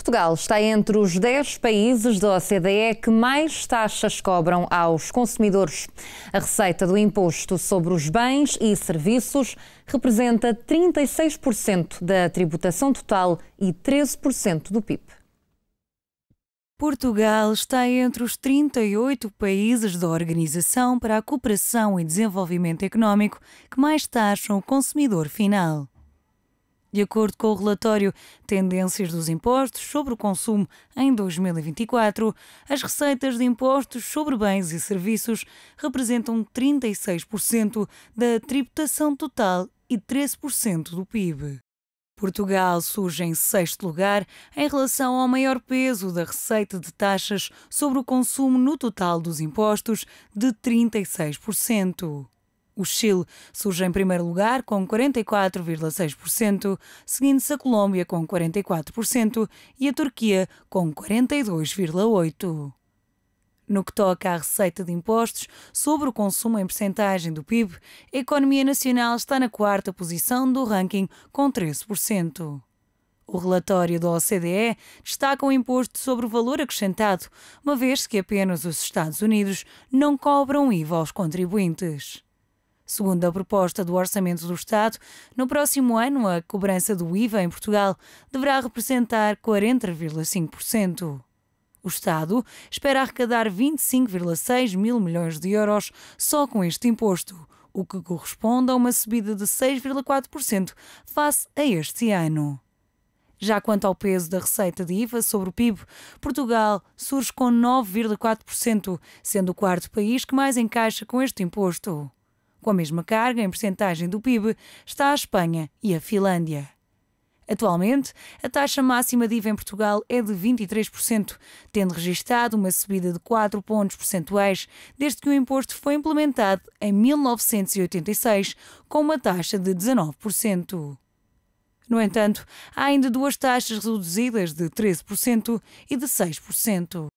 Portugal está entre os 10 países da OCDE que mais taxas cobram aos consumidores. A receita do imposto sobre os bens e serviços representa 36% da tributação total e 13% do PIB. Portugal está entre os 38 países da Organização para a Cooperação e Desenvolvimento Económico que mais taxam o consumidor final. De acordo com o relatório Tendências dos Impostos sobre o Consumo em 2024, as receitas de impostos sobre bens e serviços representam 36% da tributação total e 13% do PIB. Portugal surge em sexto lugar em relação ao maior peso da receita de taxas sobre o consumo no total dos impostos, de 36%. O Chile surge em primeiro lugar com 44,6%, seguindo-se a Colômbia com 44% e a Turquia com 42,8%. No que toca à receita de impostos sobre o consumo em percentagem do PIB, a economia nacional está na quarta posição do ranking com 13%. O relatório da OCDE destaca o imposto sobre o valor acrescentado, uma vez que apenas os Estados Unidos não cobram IVA aos contribuintes. Segundo a proposta do Orçamento do Estado, no próximo ano a cobrança do IVA em Portugal deverá representar 40,5%. O Estado espera arrecadar 25,6 mil milhões de euros só com este imposto, o que corresponde a uma subida de 6,4% face a este ano. Já quanto ao peso da receita de IVA sobre o PIB, Portugal surge com 9,4%, sendo o quarto país que mais encaixa com este imposto. Com a mesma carga em percentagem do PIB está a Espanha e a Finlândia. Atualmente, a taxa máxima de IVA em Portugal é de 23%, tendo registado uma subida de 4 pontos percentuais desde que o imposto foi implementado em 1986, com uma taxa de 19%. No entanto, há ainda duas taxas reduzidas de 13% e de 6%.